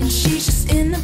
and she's just in the.